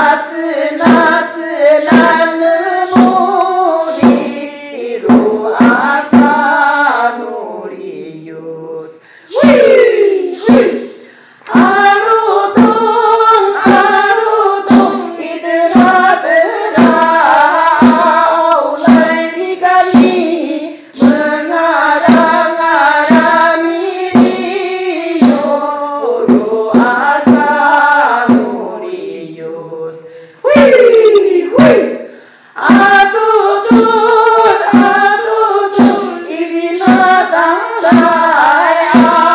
last, last, last. Bye.